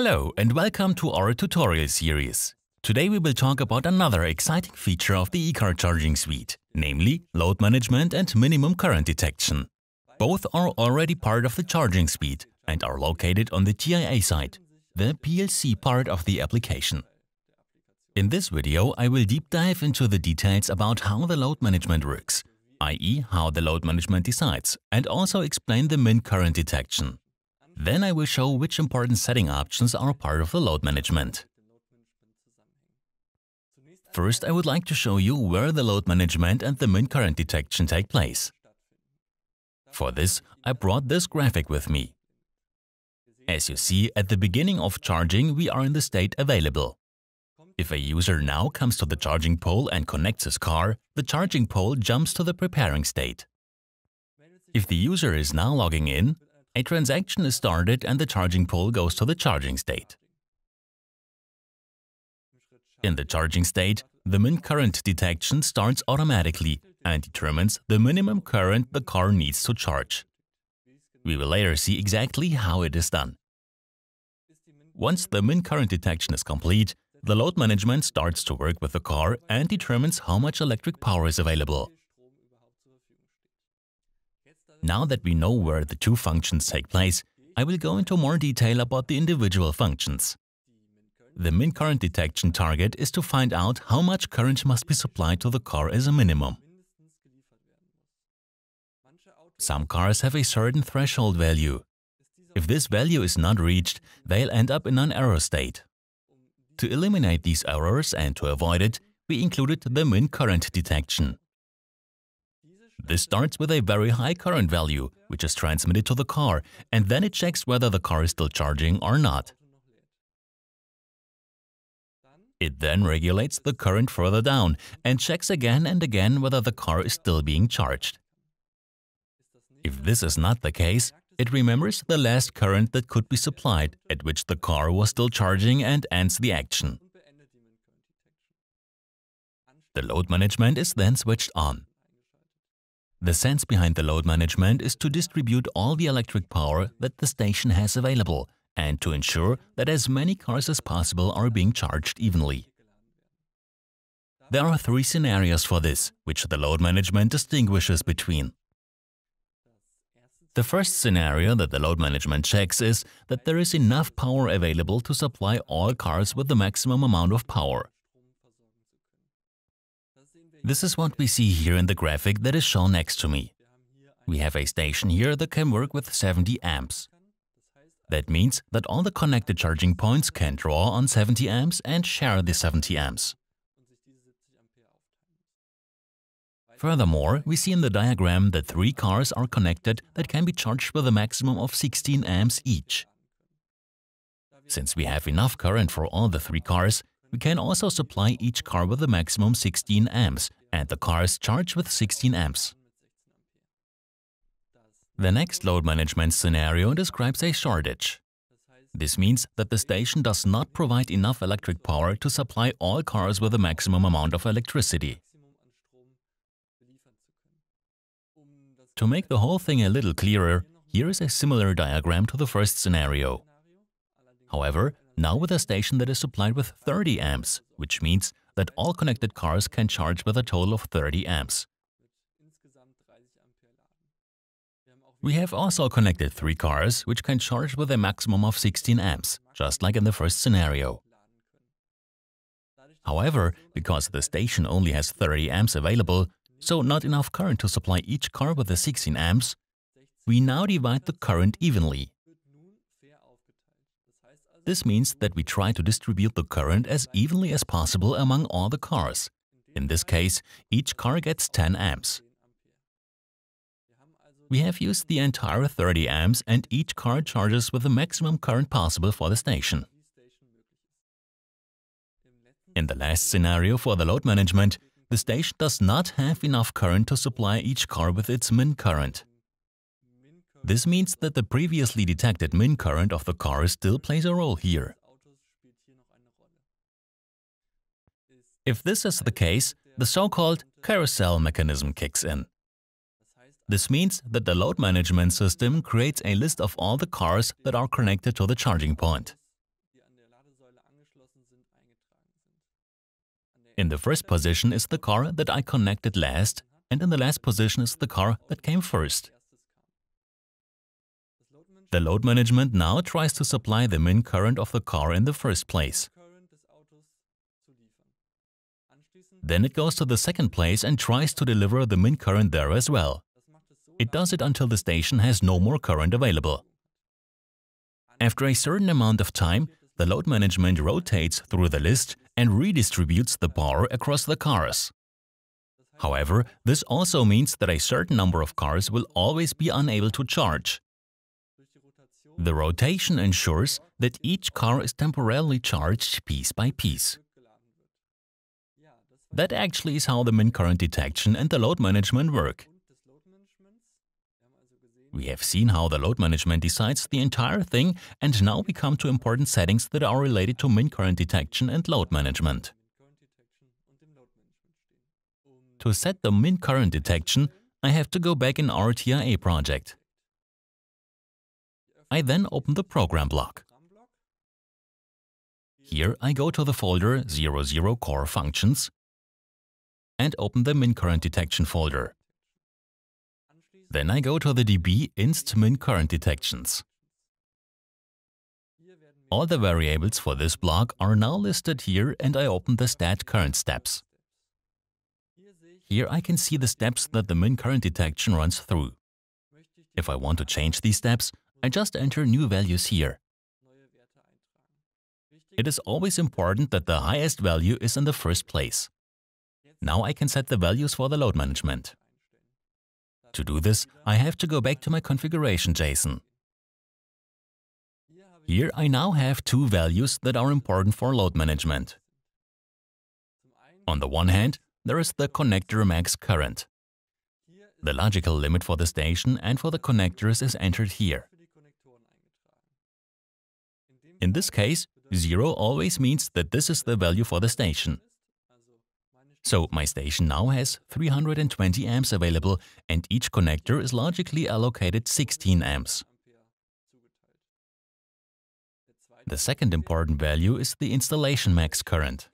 Hello and welcome to our tutorial series. Today we will talk about another exciting feature of the eCar charging suite, namely load management and minimum current detection. Both are already part of the charging suite and are located on the TIA side, the PLC part of the application. In this video I will deep dive into the details about how the load management works, i.e. how the load management decides, and also explain the min current detection. Then I will show which important setting options are part of the load management. First, I would like to show you where the load management and the min current detection take place. For this, I brought this graphic with me. As you see, at the beginning of charging, we are in the state available. If a user now comes to the charging pole and connects his car, the charging pole jumps to the preparing state. If the user is now logging in, a transaction is started and the charging pole goes to the charging state. In the charging state, the min current detection starts automatically and determines the minimum current the car needs to charge. We will later see exactly how it is done. Once the min current detection is complete, the load management starts to work with the car and determines how much electric power is available. Now that we know where the two functions take place, I will go into more detail about the individual functions. The min current detection target is to find out how much current must be supplied to the car as a minimum. Some cars have a certain threshold value. If this value is not reached, they'll end up in an error state. To eliminate these errors and to avoid it, we included the min current detection. This starts with a very high current value, which is transmitted to the car, and then it checks whether the car is still charging or not. It then regulates the current further down and checks again and again whether the car is still being charged. If this is not the case, it remembers the last current that could be supplied, at which the car was still charging and ends the action. The load management is then switched on. The sense behind the load management is to distribute all the electric power that the station has available and to ensure that as many cars as possible are being charged evenly. There are three scenarios for this, which the load management distinguishes between. The first scenario that the load management checks is that there is enough power available to supply all cars with the maximum amount of power. This is what we see here in the graphic that is shown next to me. We have a station here that can work with 70 amps. That means that all the connected charging points can draw on 70 amps and share the 70 amps. Furthermore, we see in the diagram that three cars are connected that can be charged with a maximum of 16 amps each. Since we have enough current for all the three cars, we can also supply each car with a maximum 16 amps and the cars charge with 16 amps. The next load management scenario describes a shortage. This means that the station does not provide enough electric power to supply all cars with the maximum amount of electricity. To make the whole thing a little clearer, here is a similar diagram to the first scenario. However, now with a station that is supplied with 30 amps, which means that all connected cars can charge with a total of 30 amps. We have also connected three cars, which can charge with a maximum of 16 amps, just like in the first scenario. However, because the station only has 30 amps available, so not enough current to supply each car with the 16 amps, we now divide the current evenly this means that we try to distribute the current as evenly as possible among all the cars. In this case, each car gets 10 amps. We have used the entire 30 amps and each car charges with the maximum current possible for the station. In the last scenario for the load management, the station does not have enough current to supply each car with its min current. This means that the previously detected min current of the car still plays a role here. If this is the case, the so-called carousel mechanism kicks in. This means that the load management system creates a list of all the cars that are connected to the charging point. In the first position is the car that I connected last, and in the last position is the car that came first. The load management now tries to supply the min current of the car in the first place. Then it goes to the second place and tries to deliver the min current there as well. It does it until the station has no more current available. After a certain amount of time, the load management rotates through the list and redistributes the power across the cars. However, this also means that a certain number of cars will always be unable to charge. The rotation ensures that each car is temporarily charged piece by piece. That actually is how the min current detection and the load management work. We have seen how the load management decides the entire thing and now we come to important settings that are related to min current detection and load management. To set the min current detection, I have to go back in our TIA project. I then open the program block. Here I go to the folder 00 core functions and open the min current detection folder. Then I go to the DB inst min current detections. All the variables for this block are now listed here and I open the stat current steps. Here I can see the steps that the min current detection runs through. If I want to change these steps, I just enter new values here. It is always important that the highest value is in the first place. Now I can set the values for the load management. To do this, I have to go back to my configuration JSON. Here I now have two values that are important for load management. On the one hand, there is the connector max current. The logical limit for the station and for the connectors is entered here. In this case, 0 always means that this is the value for the station. So my station now has 320 amps available and each connector is logically allocated 16 amps. The second important value is the installation max current.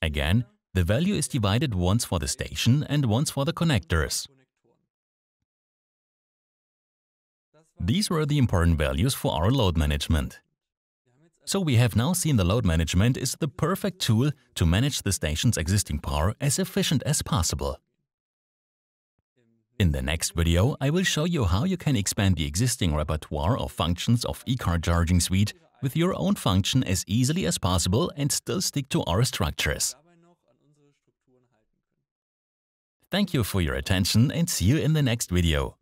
Again, the value is divided once for the station and once for the connectors. These were the important values for our load management. So we have now seen the load management is the perfect tool to manage the station's existing power as efficient as possible. In the next video, I will show you how you can expand the existing repertoire of functions of eCar Charging Suite with your own function as easily as possible and still stick to our structures. Thank you for your attention and see you in the next video.